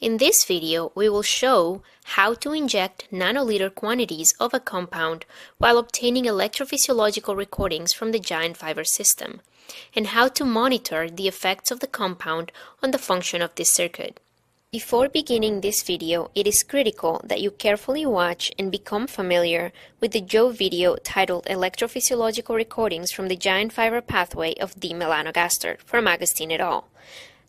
In this video, we will show how to inject nanoliter quantities of a compound while obtaining electrophysiological recordings from the giant fiber system, and how to monitor the effects of the compound on the function of this circuit. Before beginning this video, it is critical that you carefully watch and become familiar with the JoVE video titled Electrophysiological Recordings from the Giant Fiber Pathway of D-melanogaster from Augustin et al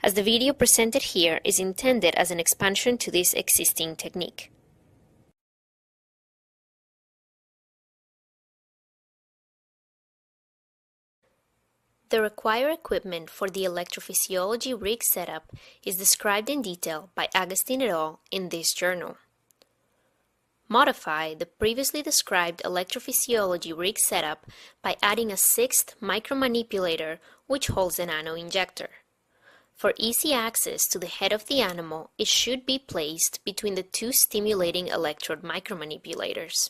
as the video presented here is intended as an expansion to this existing technique. The required equipment for the electrophysiology rig setup is described in detail by Augustin et al. in this journal. Modify the previously described electrophysiology rig setup by adding a sixth micromanipulator which holds a nano injector. For easy access to the head of the animal, it should be placed between the two stimulating electrode micromanipulators.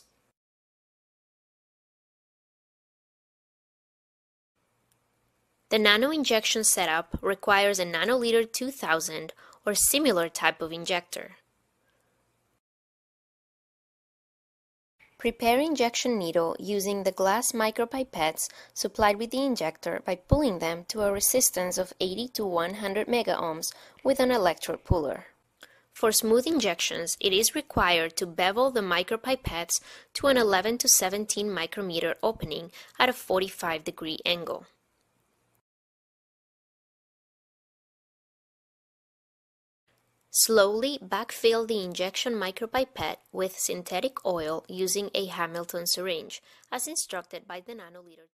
The nano injection setup requires a nanoliter 2000 or similar type of injector. Prepare injection needle using the glass micropipettes supplied with the injector by pulling them to a resistance of 80 to 100 megaohms with an electrode puller. For smooth injections, it is required to bevel the micropipettes to an 11 to 17 micrometer opening at a 45 degree angle. Slowly backfill the injection micropipette with synthetic oil using a Hamilton syringe, as instructed by the nanoliter.